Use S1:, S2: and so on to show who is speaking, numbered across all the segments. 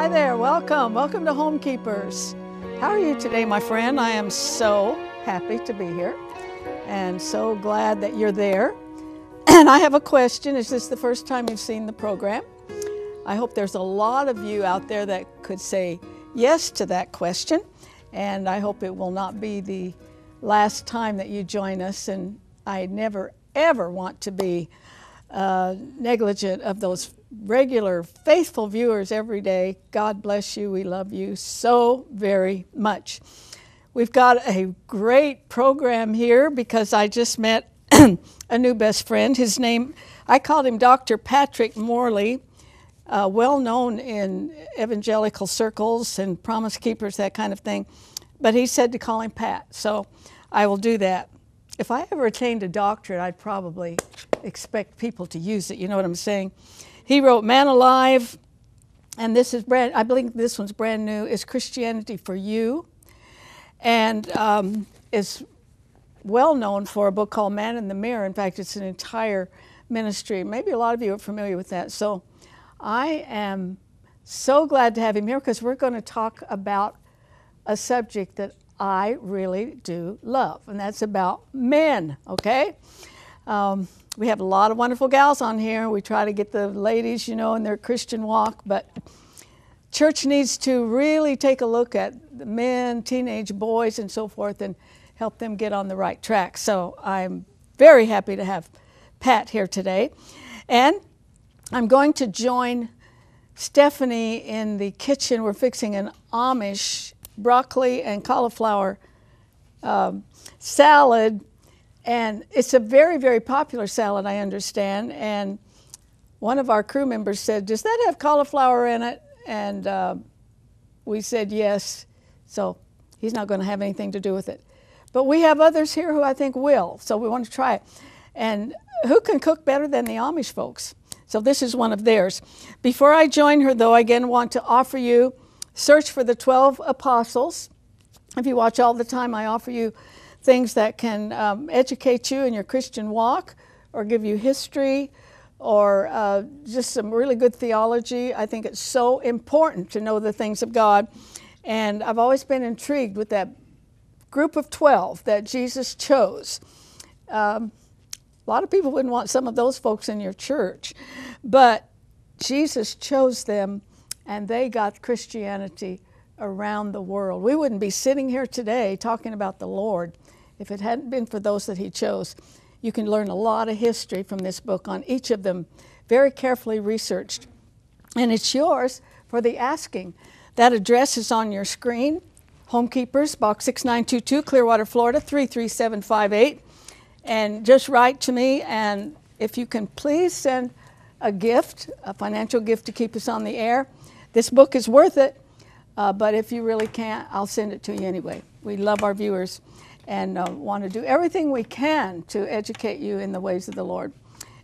S1: Hi there, welcome. Welcome to Homekeepers. How are you today, my friend? I am so happy to be here and so glad that you're there. And I have a question. Is this the first time you've seen the program? I hope there's a lot of you out there that could say yes to that question. And I hope it will not be the last time that you join us. And I never, ever want to be uh, negligent of those regular, faithful viewers every day. God bless you. We love you so very much. We've got a great program here because I just met a new best friend. His name, I called him Dr. Patrick Morley, uh, well known in evangelical circles and promise keepers, that kind of thing. But he said to call him Pat, so I will do that. If I ever attained a doctorate, I'd probably expect people to use it. You know what I'm saying? He wrote Man Alive, and this is brand, I believe this one's brand new, is Christianity for You, and um, is well known for a book called Man in the Mirror. In fact, it's an entire ministry. Maybe a lot of you are familiar with that. So I am so glad to have him here because we're going to talk about a subject that I really do love, and that's about men, okay? Um, we have a lot of wonderful gals on here. We try to get the ladies, you know, in their Christian walk, but church needs to really take a look at the men, teenage boys, and so forth, and help them get on the right track. So I'm very happy to have Pat here today. And I'm going to join Stephanie in the kitchen. We're fixing an Amish broccoli and cauliflower um, salad and it's a very, very popular salad, I understand. And one of our crew members said, Does that have cauliflower in it? And uh, we said yes. So he's not going to have anything to do with it. But we have others here who I think will. So we want to try it. And who can cook better than the Amish folks? So this is one of theirs. Before I join her, though, I again want to offer you search for the 12 apostles. If you watch all the time, I offer you things that can um, educate you in your Christian walk or give you history or uh, just some really good theology. I think it's so important to know the things of God. And I've always been intrigued with that group of 12 that Jesus chose. Um, a lot of people wouldn't want some of those folks in your church, but Jesus chose them and they got Christianity around the world. We wouldn't be sitting here today talking about the Lord if it hadn't been for those that he chose. You can learn a lot of history from this book on each of them, very carefully researched. And it's yours for the asking. That address is on your screen. Homekeepers, Box 6922, Clearwater, Florida 33758. And just write to me, and if you can please send a gift, a financial gift to keep us on the air. This book is worth it, uh, but if you really can't, I'll send it to you anyway. We love our viewers and uh, want to do everything we can to educate you in the ways of the Lord.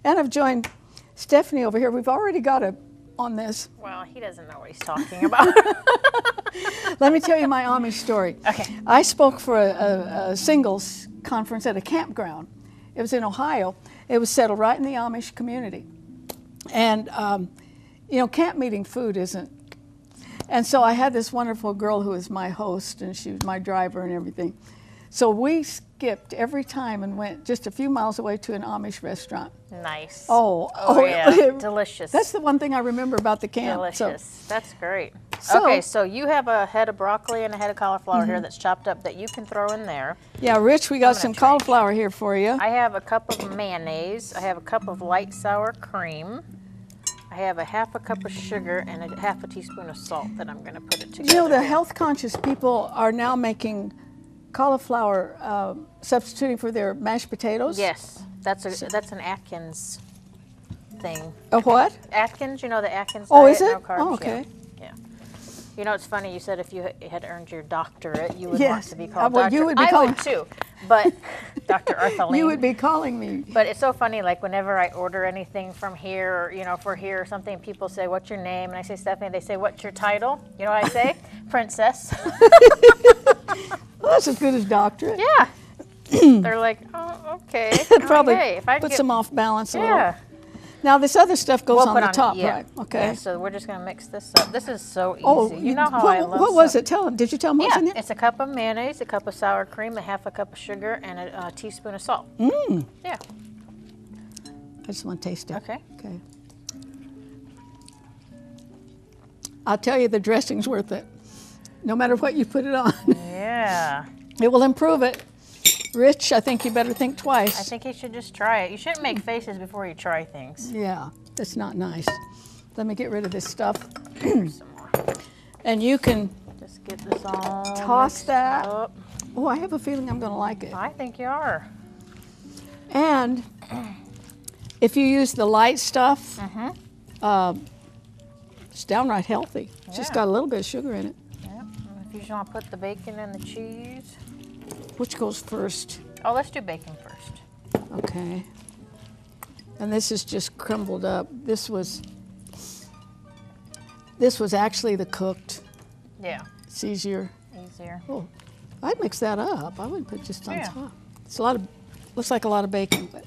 S1: And I've joined Stephanie over here. We've already got a on this.
S2: Well, he doesn't know what he's talking about.
S1: Let me tell you my Amish story.
S2: Okay.
S1: I spoke for a, a, a, singles conference at a campground. It was in Ohio. It was settled right in the Amish community. And, um, you know, camp meeting food isn't. And so I had this wonderful girl who was my host, and she was my driver and everything. So we skipped every time and went just a few miles away to an Amish restaurant.
S2: Nice.
S1: Oh,
S2: oh, oh yeah, delicious.
S1: That's the one thing I remember about the camp.
S2: Delicious. So. That's great.
S1: So,
S2: okay, so you have a head of broccoli and a head of cauliflower mm-hmm. here that's chopped up that you can throw in there.
S1: Yeah, Rich, we got some cauliflower here for you.
S2: I have a cup of mayonnaise. I have a cup of light sour cream. I have a half a cup of sugar and a half a teaspoon of salt that I'm going to put it together.
S1: You know, the health conscious people are now making cauliflower uh, substituting for their mashed potatoes?
S2: Yes, that's a that's an Atkins thing.
S1: A what?
S2: Atkins, you know the Atkins
S1: oh,
S2: diet,
S1: is it?
S2: no carbs.
S1: Oh, okay.
S2: Yeah. yeah. You know, it's funny. You said if you had earned your doctorate, you would
S1: yes.
S2: want to be called
S1: uh, well,
S2: doctor.
S1: You would be
S2: I would too, but Dr. Arthelene.
S1: You would be calling me.
S2: But it's so funny. Like whenever I order anything from here, or, you know, for here or something, people say, "What's your name?" And I say Stephanie. They say, "What's your title?" You know what I say? Princess.
S1: well, that's as good as doctorate.
S2: Yeah. They're like, oh, okay.
S1: Probably oh,
S2: okay.
S1: If I puts get, them off balance a
S2: yeah.
S1: little. Now this other stuff goes
S2: We'll
S1: on the
S2: on
S1: top,
S2: yeah.
S1: right? Okay.
S2: Yeah, so we're just gonna mix this up. This is so oh, easy.
S1: oh,
S2: you know how
S1: what,
S2: I love.
S1: what was
S2: so-
S1: it? Tell them. Did you tell them
S2: Yeah,
S1: there?
S2: it's a cup of mayonnaise, a cup of sour cream, a half a cup of sugar, and a, a teaspoon of salt. Mmm. Yeah.
S1: I just want to taste it.
S2: Okay.
S1: Okay. I'll tell you, the dressing's worth it. No matter what you put it on,
S2: Yeah.
S1: it will improve it. Rich, I think you better think twice.
S2: I think you should just try it. You shouldn't make faces before you try things.
S1: Yeah, that's not nice. Let me get rid of this stuff.
S2: Here's some more.
S1: And you can,
S2: Just get this all
S1: Toss that.
S2: up.
S1: oh, I have a feeling I'm going to like it.
S2: I think you are.
S1: And if you use the light stuff,
S2: Mm-hmm.
S1: um, it's downright healthy. It's just got a little bit of sugar in it.
S2: You want to put the bacon and the cheese.
S1: Which goes first?
S2: Oh, let's do bacon first.
S1: Okay. And this is just crumbled up. This was this was actually the cooked.
S2: Yeah.
S1: It's easier.
S2: Easier.
S1: Oh, I'd mix that up. I wouldn't put just on
S2: Yeah.
S1: top. It's a lot of looks like a lot of bacon, but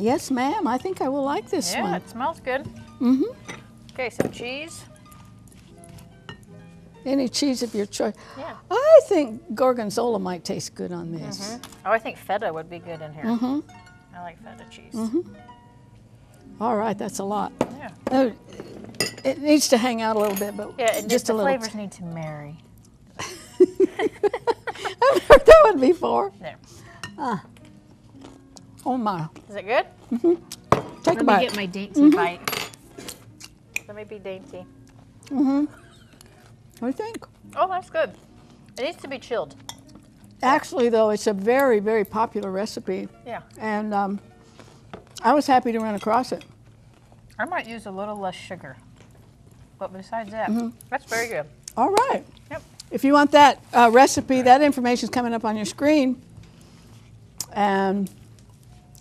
S1: Yes, ma'am. I think I will like this
S2: Yeah,
S1: one.
S2: Yeah, it smells good.
S1: Mm-hmm.
S2: Okay, some cheese.
S1: Any cheese of your choice.
S2: Yeah.
S1: I think gorgonzola might taste good on this.
S2: Oh, I think feta would be good in here.
S1: Mm-hmm.
S2: I like feta cheese. Mm -hmm.
S1: All right, that's a lot.
S2: Yeah.
S1: Uh, It needs to hang out a little bit, but
S2: Yeah,
S1: just
S2: the
S1: a little.
S2: flavors need to marry.
S1: I've heard that one before.
S2: There.
S1: Oh my!
S2: Is it good?
S1: Take
S2: Let
S1: a
S2: me get my dainty bite. Let me be dainty.
S1: What do you think?
S2: Oh, that's good. It needs to be chilled.
S1: Actually, though, it's a very, very popular recipe,
S2: Yeah.
S1: and um, I was happy to run across it.
S2: I might use a little less sugar. But besides that, that's very good.
S1: All right.
S2: Yep.
S1: If you want that uh, recipe, that information is coming up on your screen. And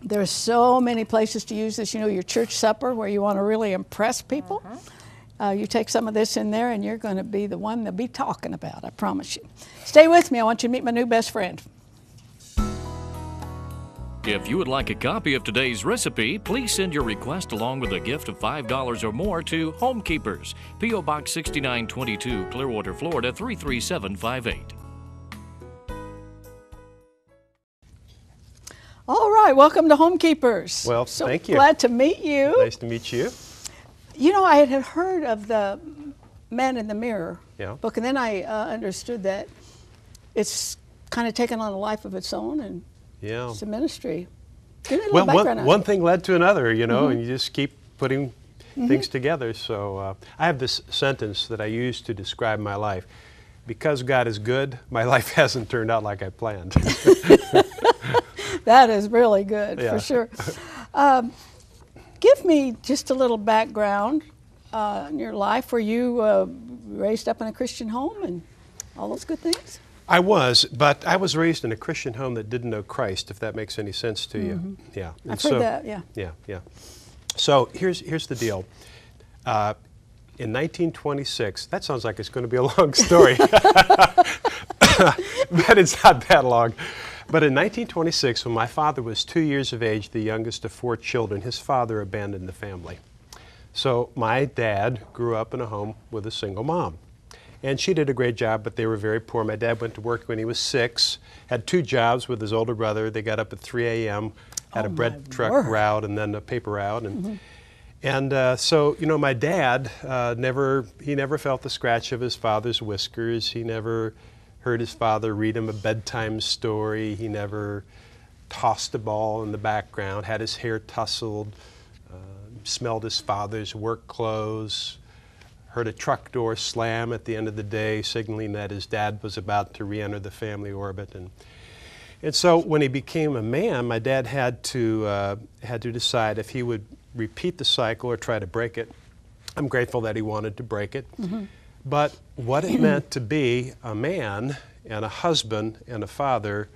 S1: there are so many places to use this. You know, your church supper where you want to really impress people. Uh, you take some of this in there, and you're going to be the one they'll be talking about. I promise you. Stay with me. I want you to meet my new best friend.
S3: If you would like a copy of today's recipe, please send your request along with a gift of $5 or more to Homekeepers, P.O. Box 6922, Clearwater, Florida 33758.
S1: All right, welcome to Homekeepers.
S4: Well,
S1: so
S4: thank you.
S1: Glad to meet you.
S4: Nice to meet you.
S1: You know, I had heard of the Man in the Mirror
S4: Yeah.
S1: book, and then I uh, understood that it's kind of taken on a life of its own, and
S4: Yeah.
S1: it's a ministry. A
S4: Well, one,
S1: on
S4: one thing led to another, you know,
S1: Mm-hmm.
S4: and you just keep putting things together. So uh, I have this sentence that I use to describe my life. Because God is good, my life hasn't turned out like I planned.
S1: That is really good
S4: Yeah.
S1: for sure. Um, give me just a little background uh, in your life. Were you uh, raised up in a Christian home and all those good things?
S4: I was, but I was raised in a Christian home that didn't know Christ, if that makes any sense to you. Yeah.
S1: Mm-hmm.
S4: And
S1: I've heard that, yeah.
S4: Yeah, yeah. So here's, here's the deal. Uh, in 1926, that sounds like it's going to be a long story, but it's not that long. But in 1926, when my father was two years of age, the youngest of four children, his father abandoned the family. So my dad grew up in a home with a single mom. And she did a great job, but they were very poor. My dad went to work when he was six, had two jobs with his older brother. They got up at 3 a.m., had
S1: Oh,
S4: a bread truck
S1: word.
S4: route and then a paper route. And, and uh, so, you know, my dad uh, never, he never felt the scratch of his father's whiskers. He never heard his father read him a bedtime story. He never tossed a ball in the background, had his hair tousled, uh, smelled his father's work clothes, heard a truck door slam at the end of the day, signaling that his dad was about to re enter the family orbit. And, and so when he became a man, my dad had to, uh, had to decide if he would repeat the cycle or try to break it. I'm grateful that he wanted to break it. But what it meant to be a man and a husband and a father,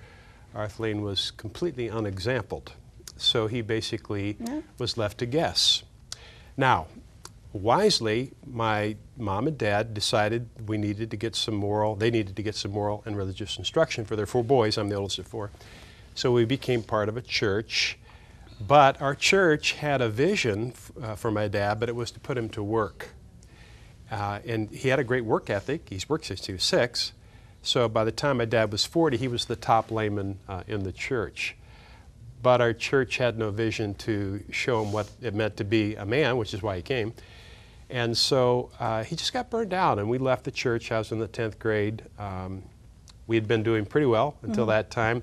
S4: Arthelene was completely unexampled. So he basically was left to guess. Now, wisely, my mom and dad decided we needed to get some moral, they needed to get some moral and religious instruction for their four boys. I'm the oldest of four. So we became part of a church. But our church had a vision f- uh, for my dad, but it was to put him to work. Uh, and he had a great work ethic. He's worked since he was six. So by the time my dad was 40, he was the top layman uh, in the church. But our church had no vision to show him what it meant to be a man, which is why he came. And so uh, he just got burned out, and we left the church. I was in the 10th grade. Um, we had been doing pretty well until that time.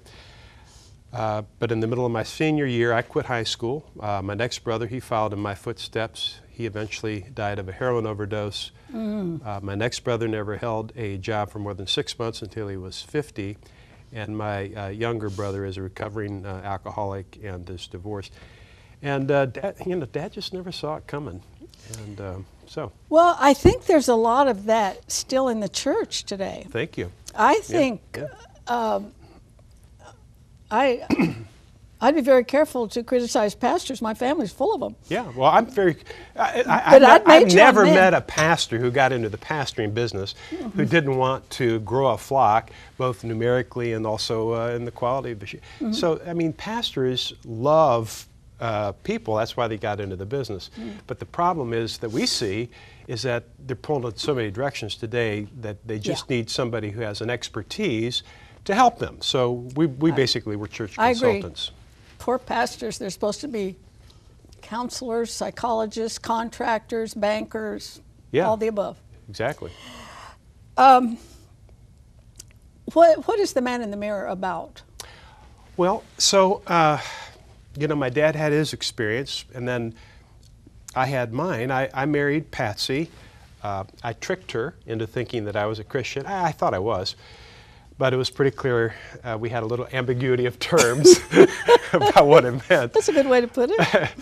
S4: Uh, but in the middle of my senior year, I quit high school. Uh, my next brother, he followed in my footsteps. He eventually died of a heroin overdose. Uh, my next brother never held a job for more than six months until he was 50. And my uh, younger brother is a recovering uh, alcoholic and is divorced. And uh, dad, you know, dad just never saw it coming. And um, so,
S1: Well, I think there's a lot of that still in the church today.
S4: thank you.
S1: I think
S4: yeah.
S1: I I'd be very careful to criticize pastors. My family's full of them.
S4: Yeah, well, I'm very. I, I,
S1: But
S4: I've, I've never met a pastor who got into the pastoring business who didn't want to grow a flock, both numerically and also uh, in the quality of the sheep. So, I mean, pastors love uh, people. That's why they got into the business. But the problem is that we see is that they're pulled in so many directions today that they just
S1: Yeah.
S4: need somebody who has an expertise to help them. So we, we basically were church
S1: I agree. Poor pastors, they're supposed to be counselors, psychologists, contractors, bankers,
S4: Yeah.
S1: all the above.
S4: Exactly.
S1: What what is the man in the mirror about?
S4: Well, so, uh, you know, my dad had his experience, and then I had mine. I, I married Patsy. Uh, I tricked her into thinking that I was a Christian. I, I thought I was, but it was pretty clear uh, we had a little ambiguity of terms about what it meant.
S1: That's a good way to put it.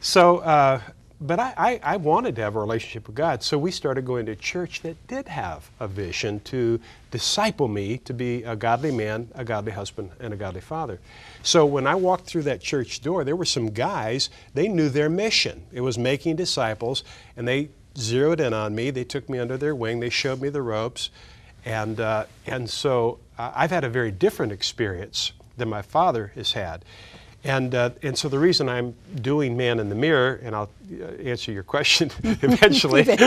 S4: So, uh, but I, I, I wanted to have a relationship with God, so we started going to a church that did have a vision to disciple me to be a godly man, a godly husband, and a godly father. So when I walked through that church door, there were some guys, they knew their mission. It was making disciples, and they zeroed in on me. They took me under their wing, they showed me the ropes. And, uh, and so uh, I've had a very different experience than my father has had. And, uh, and so the reason I'm doing Man in the Mirror, and I'll uh, answer your question eventually. the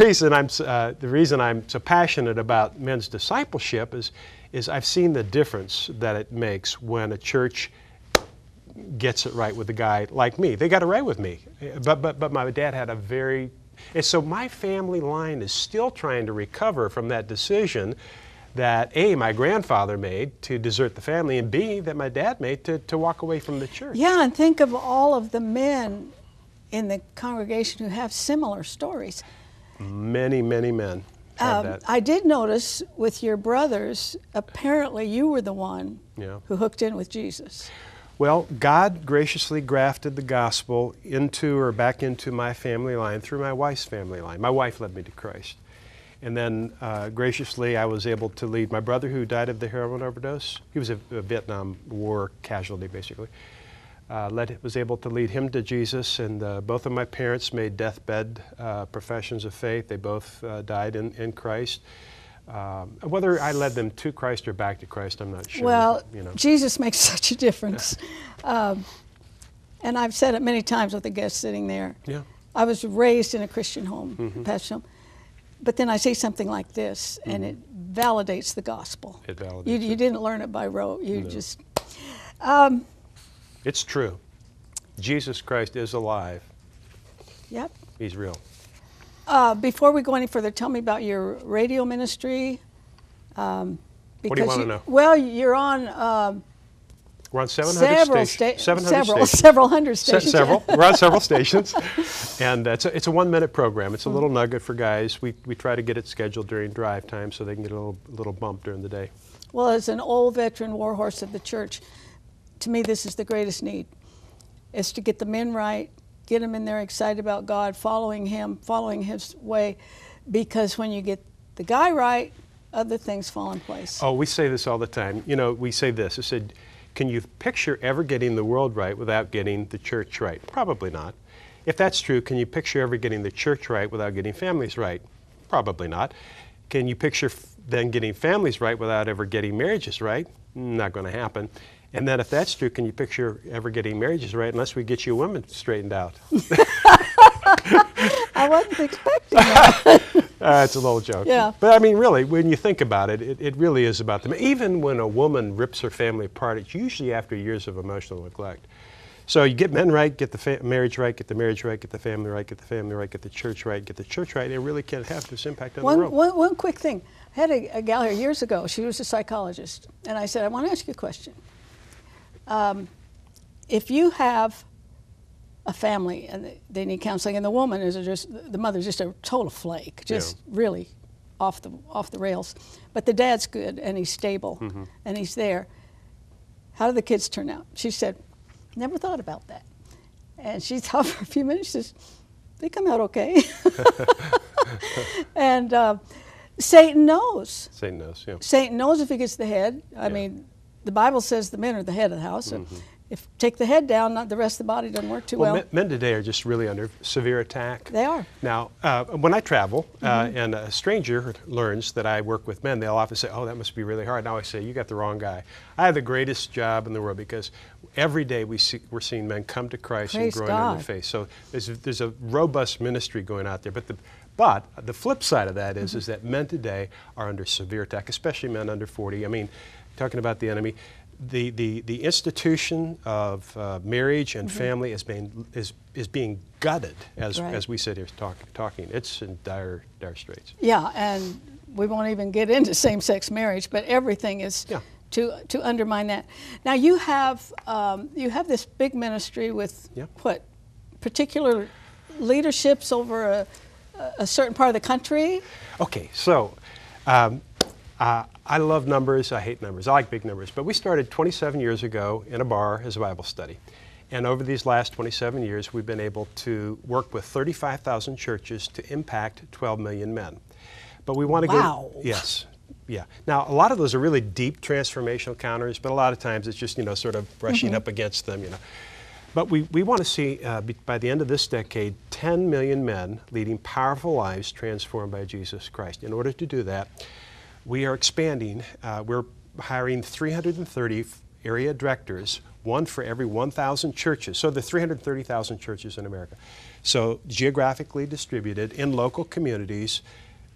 S4: reason I'm uh, the reason I'm so passionate about men's discipleship is is I've seen the difference that it makes when a church gets it right with a guy like me. They got it right with me, but but but my dad had a very and so my family line is still trying to recover from that decision that a my grandfather made to desert the family and b that my dad made to, to walk away from the church.
S1: Yeah, and think of all of the men in the congregation who have similar stories.
S4: Many many men
S1: Um. I did notice with your brothers, apparently you were the one
S4: Yeah.
S1: who hooked in with Jesus.
S4: Well, God graciously grafted the gospel into or back into my family line through my wife's family line. My wife led me to Christ. And then uh, graciously, I was able to lead my brother who died of the heroin overdose. He was a, a Vietnam War casualty, basically. Uh, led, was able to lead him to Jesus, and uh, both of my parents made deathbed uh, professions of faith. They both uh, died in, in Christ. Um, whether I led them to Christ or back to Christ, I'm not sure.
S1: Well,
S4: you know.
S1: Jesus makes such a difference. um, and I've said it many times with the guests sitting there.
S4: Yeah.
S1: I was raised in a Christian home,
S4: Mm-hmm.
S1: Pastor home. But then I say something like this, and it validates the gospel.
S4: Mm-hmm. It validates
S1: You, you didn't learn it by rote. You
S4: No.
S1: just
S4: It's true. Jesus Christ is alive.
S1: yep.
S4: He's real.
S1: Uh, before we go any further, tell me about your radio ministry. Um,
S4: What do you
S1: because
S4: wanna know?
S1: Well, you're on um,
S4: We're on 700
S1: several,
S4: stations.
S1: sta-
S4: 700
S1: several,
S4: stations.
S1: several hundred
S4: Se-
S1: stations.
S4: several. We're on several stations. And uh, it's a, it's a one minute program. It's a little nugget for guys. We, we try to get it scheduled during drive time so they can get a little, little bump during the day.
S1: Well, as an old veteran warhorse of the church, to me, this is the greatest need: is to get the men right, get them in there excited about God, following Him, following His way, because when you get the guy right, other things fall in place.
S4: Oh, we say this all the time. You know, we say this. I said, can you picture ever getting the world right without getting the church right? Probably not. If that's true, can you picture ever getting the church right without getting families right? Probably not. Can you picture then getting families right without ever getting marriages right? Not going to happen. And then if that's true, can you picture ever getting marriages right unless we get you women straightened out?
S1: I wasn't expecting that.
S4: Uh, it's a little joke.
S1: Yeah.
S4: But I mean, really, when you think about it, it, it really is about them. Even when a woman rips her family apart, it's usually after years of emotional neglect. So you get men right, get the fa- marriage right, get the marriage right, get the family right, get the family right, get the church right, get the church right, and it really can have this impact on the
S1: One,
S4: world.
S1: one, one quick thing. I had a, a gal here years ago. She was a psychologist. And I said, I want to ask you a question. Um, if you have a family and they- need counseling, and the woman is just, the mother's just a total flake, just really off the, off the rails, but the dad's good and he's stable
S4: Mm-hmm.
S1: and he's there, how do the kids turn out? She said, never thought about that. And she thought for a few minutes, she says, they come out okay. and uh, Satan knows.
S4: Satan knows, yeah.
S1: Satan knows if he gets the head. I
S4: Yeah.
S1: Mean, the Bible says the men are the head of the house. So if take the head down, not the rest of the body doesn't work too
S4: Well,
S1: well.
S4: men, men today are just really under severe attack.
S1: They are.
S4: Now, uh, when I travel uh,
S1: Mm-hmm.
S4: and a stranger learns that I work with men, they'll often say, Oh, that must be really hard. Now I say, You got the wrong guy. I have the greatest job in the world because every day we see, we're seeing men come to Christ
S1: Praise
S4: and growing in
S1: God.
S4: their faith. So there's a, there's a robust ministry going out there. But the, but the flip side of that is,
S1: Mm-hmm.
S4: is that men today are under severe attack, especially men under 40. I mean, talking about the enemy, the, the, the institution of uh, marriage and family is being, is, is being gutted as.
S1: Right.
S4: as we sit here talk, talking. It's in dire, dire straits.
S1: Yeah, and we won't even get into same-sex marriage, but everything is
S4: Yeah.
S1: to to undermine that. Now you have um, you have this big ministry with
S4: Yeah.
S1: what particular leaderships over a, a certain part of the country.
S4: Okay, so um, uh, I love numbers. I hate numbers. I like big numbers. But we started 27 years ago in a bar as a Bible study. And over these last 27 years, we've been able to work with 35,000 churches to impact 12 million men. But we want to
S1: Wow.
S4: go. Yes. Yeah. Now, a lot of those are really deep transformational counters, but a lot of times it's just, you know, sort of brushing up against them, you know. But we, we want to see, uh, be, by the end of this decade, 10 million men leading powerful lives transformed by Jesus Christ. In order to do that, we are expanding. Uh, we're hiring 330 area directors, one for every 1,000 churches. So the 330,000 churches in America. So geographically distributed in local communities,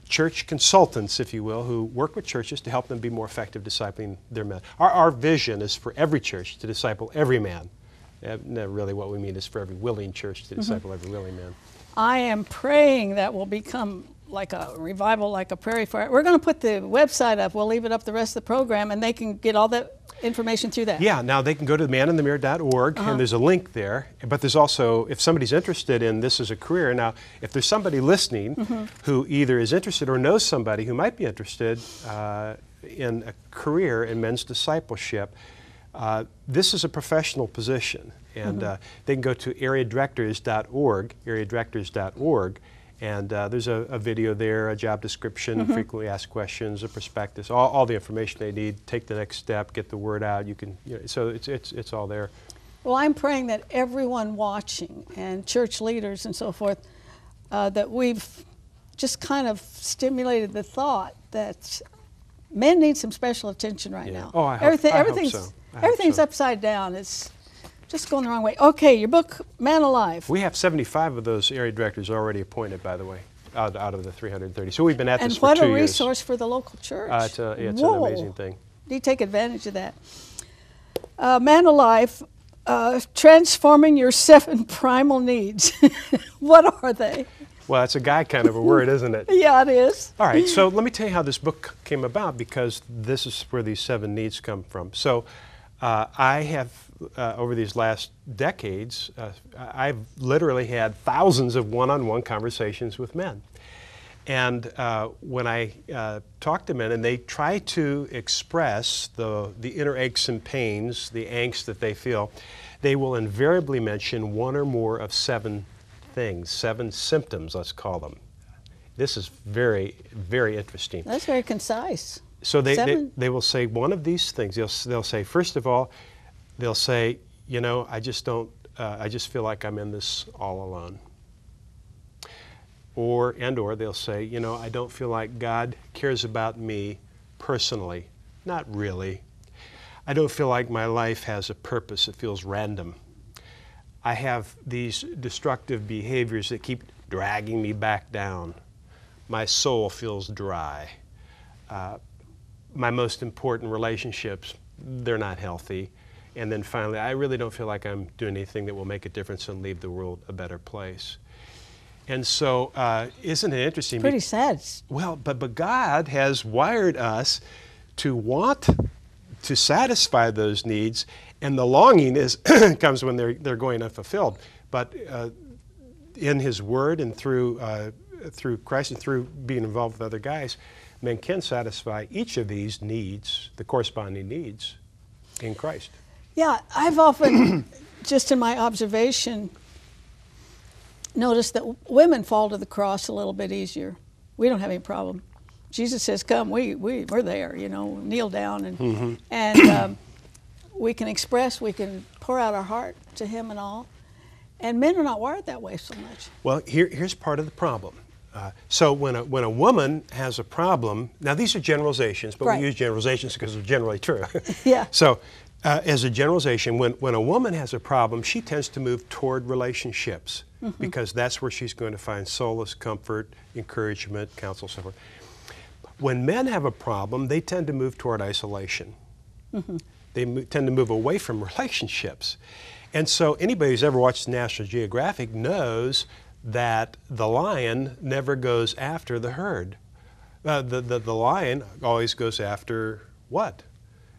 S4: church consultants, if you will, who work with churches to help them be more effective discipling their men. Our, our vision is for every church to disciple every man. Uh, no, really, what we mean is for every willing church to disciple every willing man.
S1: I am praying that will become like a revival, like a prairie fire. We're going to put the website up. We'll leave it up the rest of the program, and they can get all that information through that.
S4: Yeah, now they can go to maninthemirror.org and there's a link there. But there's also, if somebody's interested in this as a career, now if there's somebody listening who either is interested or knows somebody who might be interested uh, in a career in men's discipleship, uh, this is a professional position. And uh, they can go to areadirectors.org, areadirectors.org, and uh, there's a, a video there, a job description, frequently asked questions, a prospectus, all, all the information they need. Take the next step, get the word out. You can, you know, so it's, it's, it's all there.
S1: Well, I'm praying that everyone watching and church leaders and so forth, uh, that we've just kind of stimulated the thought that men need some special attention right
S4: Yeah.
S1: now.
S4: Oh, I hope-
S1: Everything,
S4: I hope
S1: everything's,
S4: so. I hope
S1: everything's
S4: so.
S1: upside down. It's just going the wrong way. Okay, your book, Man Alive.
S4: We have 75 of those area directors already appointed, by the way, out, out of the 330. So we've been at
S1: and
S4: this for
S1: what
S4: two
S1: a
S4: years.
S1: resource for the local church.
S4: Uh, it's a, it's an amazing thing.
S1: You take advantage of that. Uh, Man Alive, uh, transforming your seven primal needs. what are they?
S4: Well, it's a guy kind of a word, isn't it?
S1: Yeah, it is.
S4: All right, so let me tell you how this book came about because this is where these seven needs come from. So uh, I have, uh, over these last decades, uh, I've literally had thousands of one on one conversations with men. And uh, when I uh, talk to men and they try to express the, the inner aches and pains, the angst that they feel, they will invariably mention one or more of seven things, seven symptoms, let's call them. This is very, very interesting.
S1: That's very concise.
S4: So they, they, they will say one of these things. They'll, they'll say, first of all, they'll say, you know, I just don't, uh, I just feel like I'm in this all alone. Or, and or they'll say, you know, I don't feel like God cares about me personally. Not really. I don't feel like my life has a purpose. It feels random. I have these destructive behaviors that keep dragging me back down. My soul feels dry. Uh, my most important relationships, they're not healthy. And then finally, I really don't feel like I'm doing anything that will make a difference and leave the world a better place. And so, uh, isn't it interesting?
S1: Pretty sad.
S4: Well, but, but God has wired us to want to satisfy those needs, and the longing is comes when they're, they're going unfulfilled. But uh, in His Word and through, uh, through Christ and through being involved with other guys, men can satisfy each of these needs, the corresponding needs, in Christ.
S1: Yeah, I've often, just in my observation, noticed that women fall to the cross a little bit easier. We don't have any problem. Jesus says, "Come, we we we're there." You know, kneel down and
S4: Mm-hmm.
S1: and um, we can express, we can pour out our heart to Him and all. And men are not wired that way so much.
S4: Well, here, here's part of the problem. Uh, so when a, when a woman has a problem, now these are generalizations, but
S1: Right.
S4: we use generalizations because they're generally true.
S1: Yeah.
S4: So uh, as a generalization, when, when a woman has a problem, she tends to move toward relationships
S1: Mm-hmm.
S4: because that's where she's going to find solace, comfort, encouragement, counsel, so forth. When men have a problem, they tend to move toward isolation. They mo- tend to move away from relationships. And so anybody who's ever watched National Geographic knows that the lion never goes after the herd. Uh, the, the, the lion always goes after what?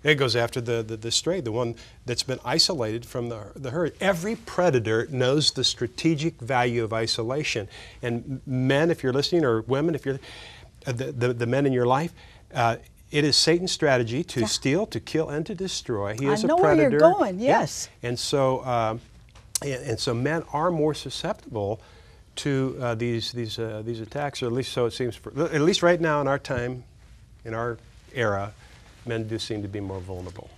S4: It goes after the, the, the stray, the one that's been isolated from the, the herd. Every predator knows the strategic value of isolation. And men, if you're listening, or women, if you're uh, the, the, the men in your life, uh, it is Satan's strategy to steal, to kill, and to destroy. He
S1: I
S4: is
S1: know
S4: a
S1: where you're
S4: predator.
S1: going,
S4: Yeah.
S1: yes.
S4: And so, um, and, and so men are more susceptible to uh, these these uh, these attacks, or at least so it seems. For, at least right now in our time, in our era, men do seem to be more vulnerable.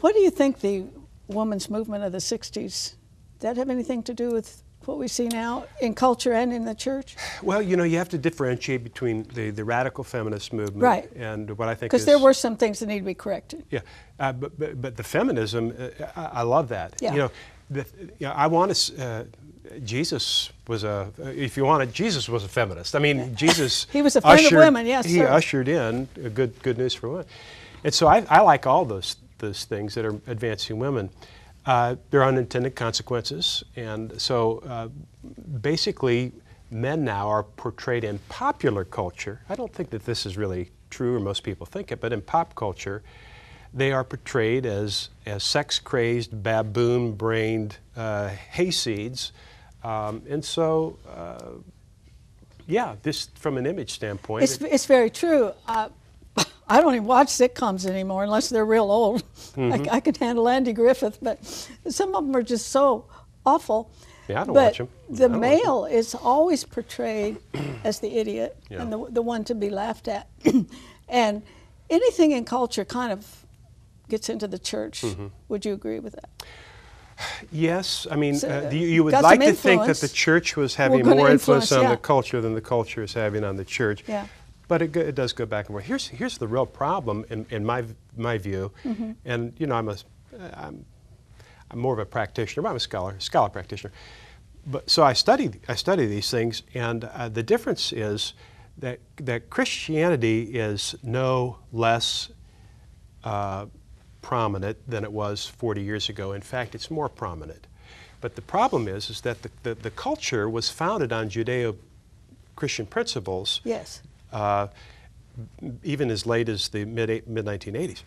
S1: What do you think the women's movement of the 60s, did that have anything to do with what we see now in culture and in the church?
S4: Well, you know, you have to differentiate between the, the radical feminist movement
S1: Right.
S4: and what I think
S1: Because there were some things that need to be corrected.
S4: Yeah, uh, but, but but the feminism, uh, I, I love that.
S1: Yeah.
S4: You know, the, you know, I want to. Uh, Jesus was a. If you want it, Jesus was a feminist. I mean, Jesus.
S1: He was a friend of women, yes,
S4: He
S1: sir.
S4: ushered in a good good news for women, and so I, I like all those those things that are advancing women. Uh, there are unintended consequences, and so uh, basically, men now are portrayed in popular culture. I don't think that this is really true, or most people think it, but in pop culture, they are portrayed as, as sex crazed, baboon brained uh, hayseeds. Um, and so, uh, yeah, this from an image standpoint.
S1: It's,
S4: it-
S1: it's very true. Uh, I don't even watch sitcoms anymore unless they're real old.
S4: Mm-hmm.
S1: I, I can handle Andy Griffith, but some of them are just so awful.
S4: Yeah, I don't
S1: but
S4: watch 'em. I
S1: The male is always portrayed as the idiot
S4: Yeah.
S1: and the, the one to be laughed at. and anything in culture kind of gets into the church.
S4: Mm-hmm.
S1: Would you agree with that?
S4: Yes, I mean,
S1: So,
S4: uh, you, you would
S1: got
S4: like to think that the church was having more influence,
S1: influence,
S4: on
S1: yeah.
S4: the culture than the culture is having on the church.
S1: Yeah.
S4: But it, it does go back and forth. Here's, here's the real problem in, in my, my view,
S1: Mm-hmm.
S4: and you know, I'm, a, I'm, I'm more of a practitioner, but I'm a scholar, scholar practitioner. But, so I study, I study these things, and uh, the difference is that, that Christianity is no less uh, prominent than it was 40 years ago. In fact, it's more prominent. But the problem is, is that the, the, the culture was founded on Judeo-Christian principles,
S1: Yes.
S4: uh, even as late as the mid mid 1980s.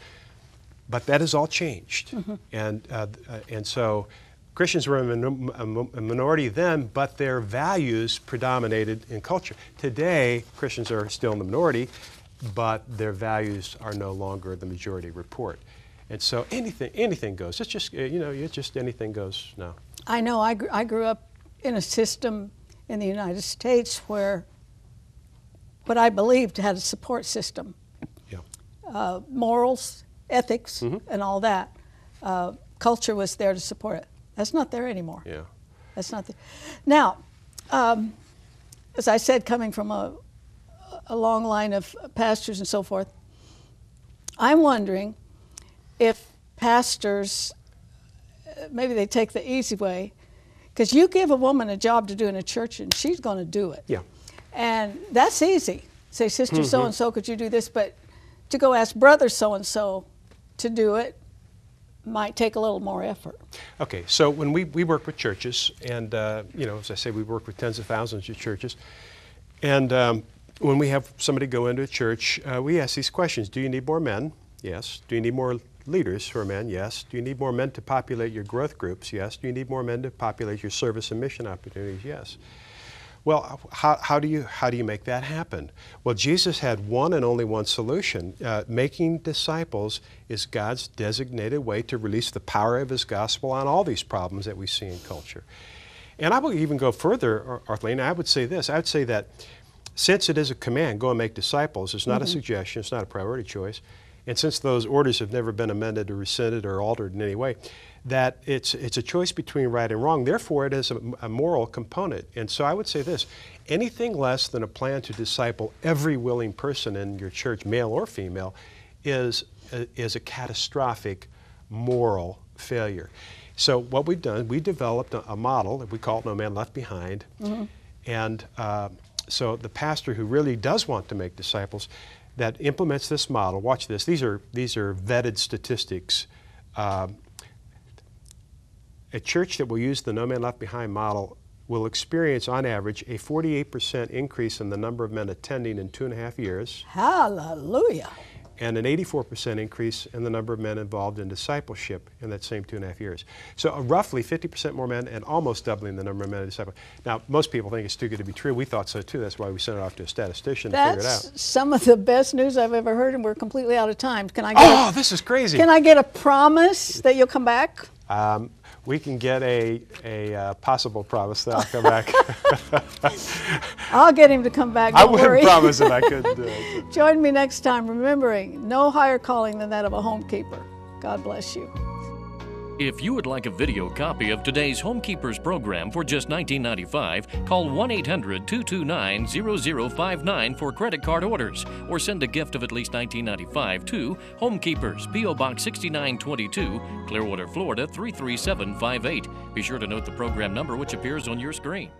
S4: But that has all changed, and uh, uh, and so Christians were a, min- a minority then, but their values predominated in culture. Today, Christians are still in the minority, but their values are no longer the majority report. And so anything anything goes. It's just uh, you know it's just anything goes now.
S1: I know. I, gr- I grew up in a system in the United States where what I believed had a support system,
S4: Yeah.
S1: uh, morals, ethics,
S4: Mm-hmm.
S1: and all that. Uh, culture was there to support it. That's not there anymore.
S4: Yeah.
S1: That's not there. Now, um, as I said, coming from a, a long line of pastors and so forth, I'm wondering if pastors uh, maybe they take the easy way because you give a woman a job to do in a church and she's going to do it.
S4: Yeah.
S1: And that's easy. Say, Sister so and so, could you do this? But to go ask Brother so and so to do it might take a little more effort.
S4: Okay, so when we, we work with churches, and uh, you know, as I say, we work with tens of thousands of churches, and um, when we have somebody go into a church, uh, we ask these questions: Do you need more men? Yes. Do you need more leaders who are men? Yes. Do you need more men to populate your growth groups? Yes. Do you need more men to populate your service and mission opportunities? Yes. Well, how, how, do you, how do you make that happen? Well, Jesus had one and only one solution. Uh, making disciples is God's designated way to release the power of His gospel on all these problems that we see in culture. And I would even go further, Arlene, I would say this. I would say that since it is a command, go and make disciples, it's not mm -hmm. a mm-hmm. suggestion, it's not a priority choice, and since those orders have never been amended or rescinded or altered in any way, that it's, it's a choice between right and wrong. Therefore, it has a, a, moral component. And so I would say this anything less than a plan to disciple every willing person in your church, male or female, is a, is a catastrophic moral failure. So, what we've done, we developed a, a model that we call No Man Left Behind. Mm-hmm. And uh, so, the pastor who really does want to make disciples that implements this model, watch this, these are, these are vetted statistics. Um, a church that will use the No Man Left Behind model will experience, on average, a 48% increase in the number of men attending in two and a half years.
S1: Hallelujah.
S4: And an 84% increase in the number of men involved in discipleship in that same two and a half years. So uh, roughly 50% more men and almost doubling the number of men in discipleship. Now, most people think it's too good to be true. We thought so too. That's why we sent it off to a statistician
S1: That's
S4: to figure it out.
S1: some of the best news I've ever heard, and we're completely out of time. Can I get
S4: Oh,
S1: a,
S4: this is crazy.
S1: Can I get a promise that you'll come back?
S4: Um, we can get a, a uh, possible promise that I'll come back.
S1: I'll get him to come back.
S4: I
S1: wouldn't worry.
S4: promise that I could do it.
S1: Join me next time, remembering no higher calling than that of a homekeeper. God bless you.
S3: If you would like a video copy of today's Homekeepers program for just $19.95, call 1 800 229 0059 for credit card orders or send a gift of at least $19.95 to Homekeepers, P.O. Box 6922, Clearwater, Florida 33758. Be sure to note the program number which appears on your screen.